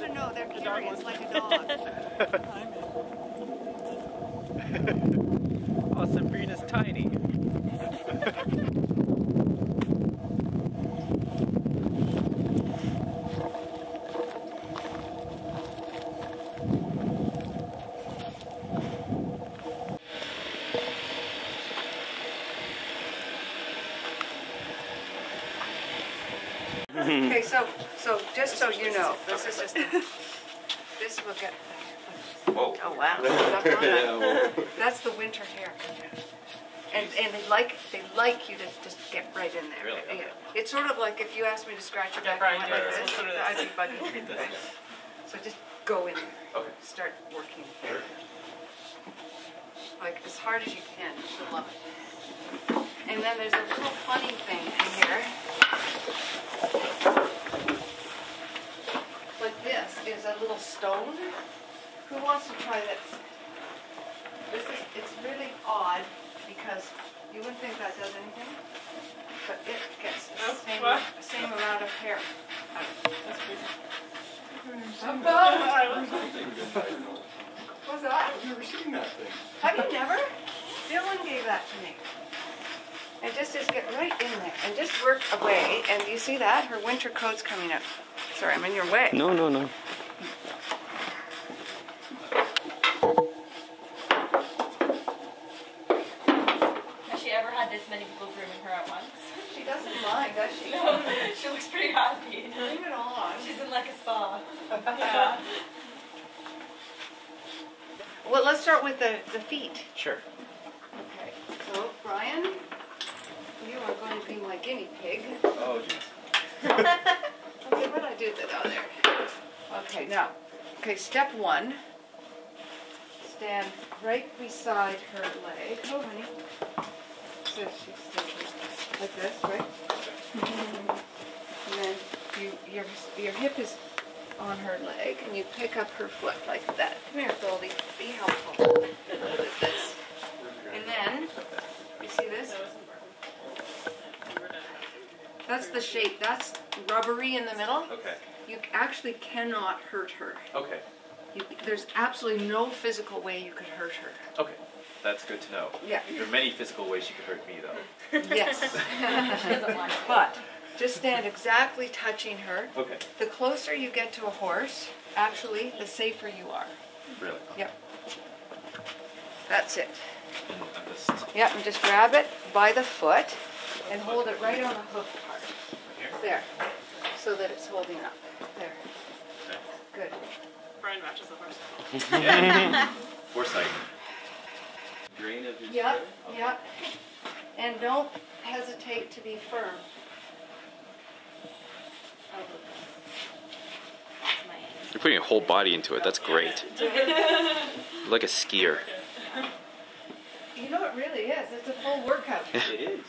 to know they're curious like a dog. Mm-hmm. okay, so so just so you know, this is just this will get. Whoa. Oh wow. That's the winter hair. And, and they like they like you to just get right in there. Really? Yeah. It's sort of like if you asked me to scratch your back right, and went like right. this, Sort of I'd be bugging you. So just go in there. Okay. Start working. Like as hard as you can. You'll love it. And then there's a little funny thing in here. Like this is a little stone. Who wants to try this? This is, it's really odd because you wouldn't think that does anything, but it gets the same, what? same amount of hair. That's crazy. Above. What's that? I've never seen that thing. Have you never? Dylan gave that to me. And just, just get right in there and just work away. And you see that? Her winter coat's coming up. Sorry, I'm in your way. No, no, no. Has she ever had this many people grooming her at once? She doesn't mind, does she? No, she looks pretty happy. Leave it on. She's in like a spa. Yeah. Well, let's start with the, the feet. Sure. Okay. So, Brian, you are going to be my guinea pig. Oh, jeez. Okay, what did I do that on there? Okay, now, okay, step one. Stand right beside her leg. Oh, honey. She's like this, right? And then you, your, your hip is on her leg, and you pick up her foot like that. Come here, Goldie. Be helpful. This. And then, you see this? That's the shape. That's rubbery in the middle. Okay. You actually cannot hurt her. Okay. You, there's absolutely no physical way you could hurt her. Okay. That's good to know. Yeah. There are many physical ways you could hurt me, though. Yes. She doesn't like it. but just stand exactly touching her. Okay. The closer you get to a horse, actually, the safer you are. Really? Yep. That's it. Yep, and just grab it by the foot and hold it right on the hoof part. There. So that it's holding up. There. Good. Brian matches the horse. yeah. foresight. Drain of your Yep, skin? Okay. yep. And don't hesitate to be firm. That's my aim. You're putting your whole body into it. That's great. You're like a skier. You know, it really is. It's a full workout. It is.